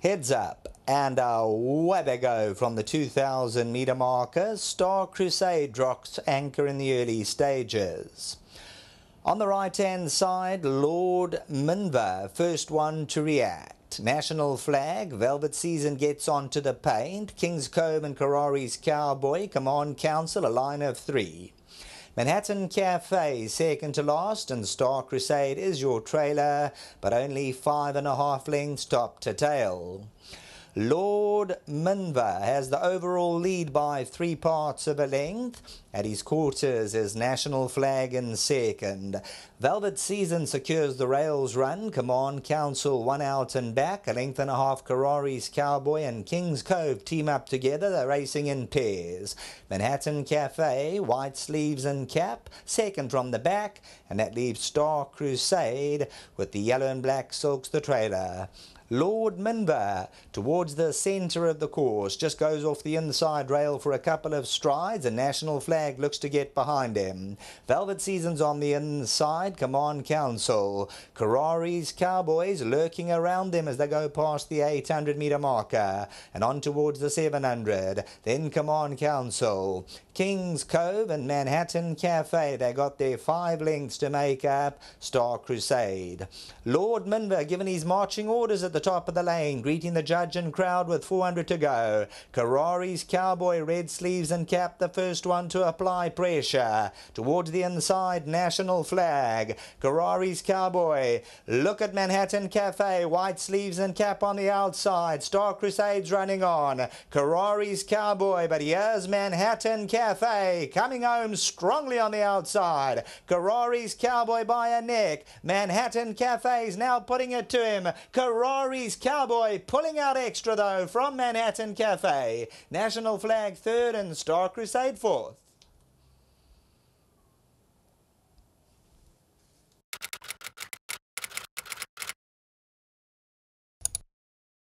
Heads up, and uh, away they go from the 2,000 metre marker. Star Crusade drops anchor in the early stages. On the right hand side, Lord Minver, first one to react. National flag, Velvet Season gets onto the paint. King's Cove and Querari's Cowboy, Command Council, a line of three. Manhattan Cafe, second to last, and Star Crusade is your trailer, but only five and a half lengths top to tail. Lord Minver has the overall lead by three parts of a length. At his quarters is National Flag in second. Velvet Season secures the rails run. Command Council one out and back. A length and a half Querari's Cowboy and King's Cove team up together. They're racing in pairs. Manhattan Cafe, white sleeves and cap, second from the back. And that leaves Star Crusade with the yellow and black silks the trailer. Lord Minver towards the centre of the course just goes off the inside rail for a couple of strides A national flag looks to get behind him. Velvet Seasons on the inside, Command Council. Querari's Cowboys lurking around them as they go past the 800 metre marker and on towards the 700. Then Command Council. King's Cove and Manhattan Cafe, they got their five lengths to make up Star Crusade. Lord Minver given his marching orders at the top of the lane, greeting the judge and crowd with 400 to go. Querari's Cowboy, red sleeves and cap, the first one to apply pressure. Towards the inside, national flag. Querari's Cowboy, look at Manhattan Cafe, white sleeves and cap on the outside. Star Crusade's running on. Querari's Cowboy, but here's Manhattan Cafe. Coming home strongly on the outside. Querari's Cowboy by a neck. Manhattan Cafe's now putting it to him. Querari's Cowboy pulling out extra though from Manhattan Cafe. National flag third and Star Crusade fourth.